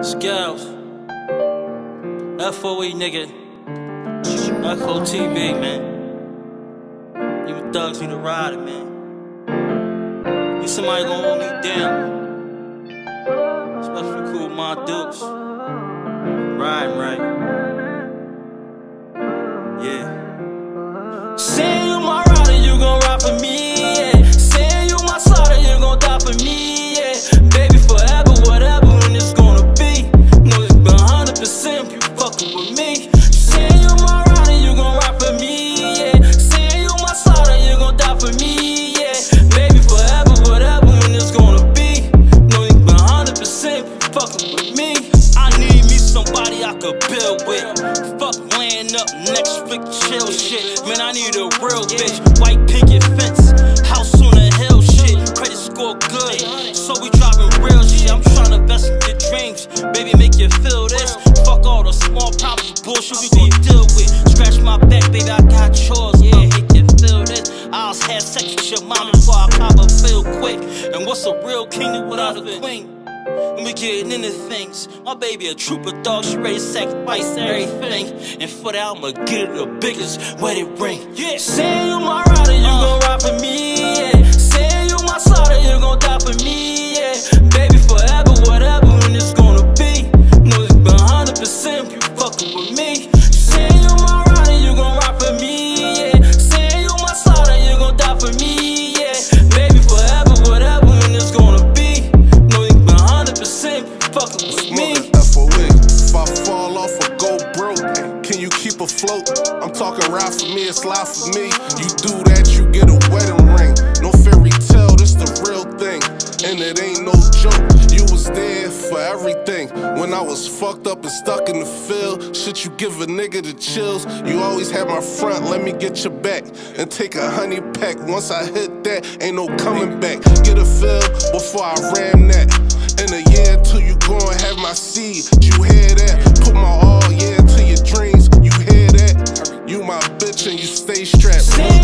Scouts. FOE nigga. Echo TV, man. You thugs need to ride man. You somebody gonna hold me down. Especially cool my dukes. Riding right. Yeah. Say could build with. Fuck laying up next week, chill shit. Man, I need a real bitch. White picket fence, house on the hill shit. Credit score good, so we driving real shit. I'm trying to invest in your dreams, baby, make you feel this. Fuck all the small problems, bullshit we gon' deal with. Scratch my back, baby, I got chores. Yeah, make you feel this. I was had sex with your mom before I pop a feel quick. And what's a real kingdom without a queen? And we getting into things. My baby a trooper dog, she ready to sacrifice everything. And for that, I'ma get her the biggest wedding ring. Yeah. Say you my rider, fucking with me. FOE. If I fall off or go broke, can you keep afloat? I'm talking ride for me, it's life for me. You do that, you get a wedding ring. No fairy tale, this the real thing. And it ain't no joke. You was there for everything. When I was fucked up and stuck in the field, shit, you give a nigga the chills. You always had my front, let me get your back. And take a honey pack. Once I hit that, ain't no coming back. Get a feel before I ram that gon' have my seed. You hear that? Put my all, yeah, to your dreams. You hear that? You my bitch and you stay strapped.